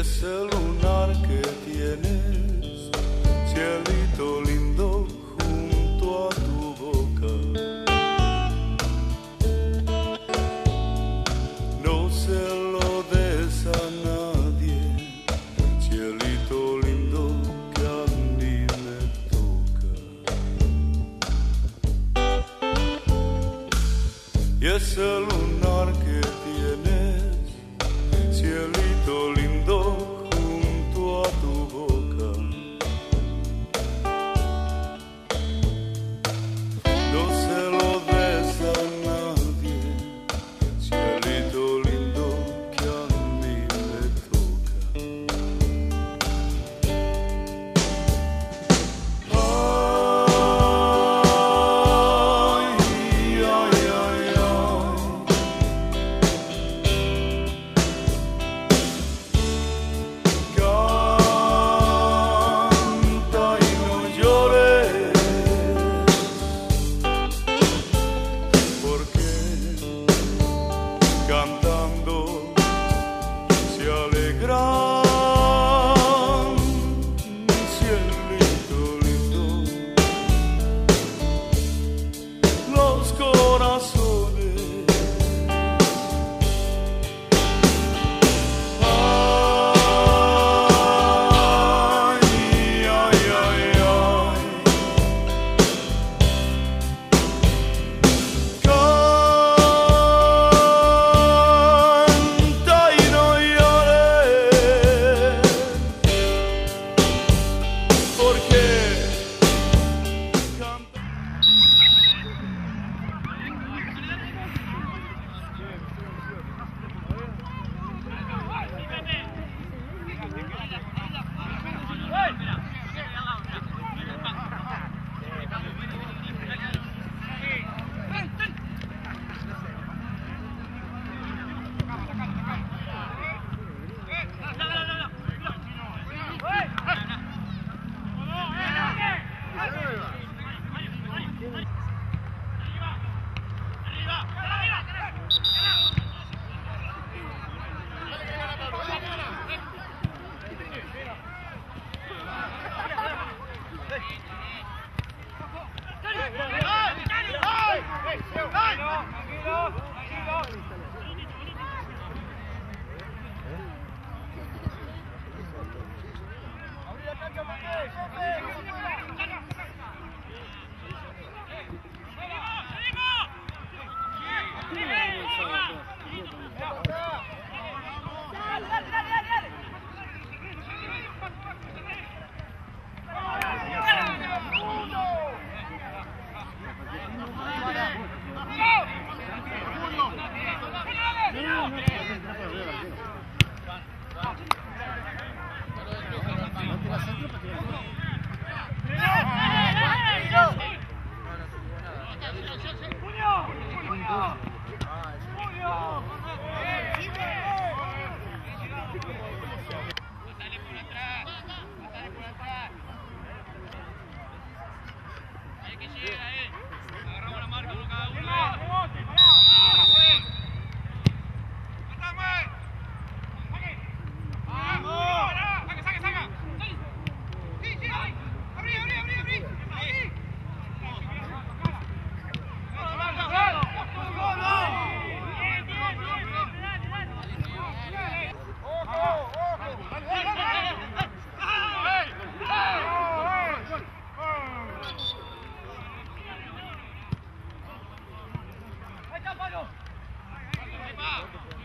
ese lunar que tienes, cielito lindo junto a tu boca. No se lo des a nadie, cielito lindo que a mí me toca. Y ese lunar ¡Jefe! que llega. Eh. Agarramos la marca uno cada Come on.